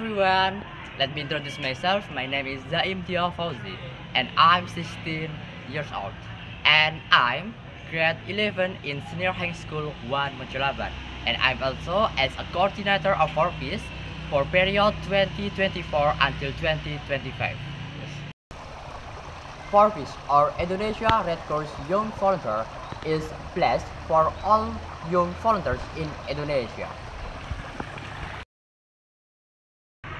everyone, let me introduce myself. My name is Zaim Dhiya Fauziy and I'm 16 years old and I'm grade 11 in Senior High School 1 Mojolaban and I'm also as a coordinator of Forpis for period 2024 until 2025. Forpis or Indonesia Red Cross Young Volunteer is blessed for all young volunteers in Indonesia.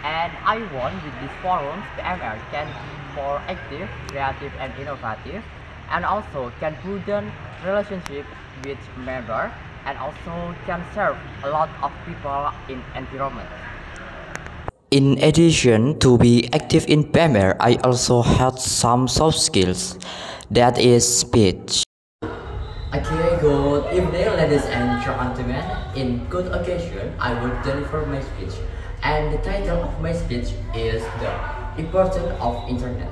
And I want with this forum PMR can be more active, creative and innovative and also can broaden relationship with member and also can serve a lot of people in environment. In addition to be active in PMR, I also had some soft skills, that is speech. Okay, good evening ladies and gentlemen. In good occasion, I will deliver my speech. And the title of my speech is The Importance of Internet.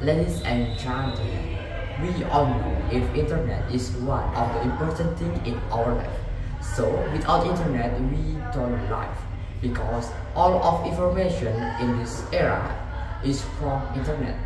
Ladies and gentlemen, we all know if internet is one of the important things in our life. So without internet, we don't live because all of information in this era is from internet.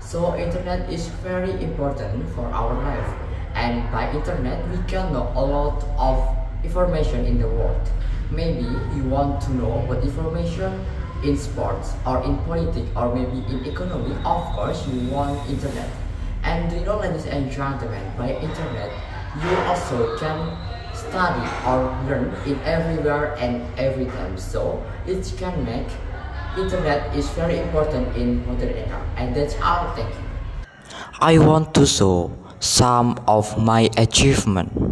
So internet is very important for our life and by internet we can know a lot of information in the world. Maybe want to know what information in sports or in politics or maybe in economy, of course you want internet. And you know ladies and gentlemen, by internet you also can study or learn in everywhere and every time. So it can make internet is very important in modern era. And that's. Thank you. I want to show some of my achievement.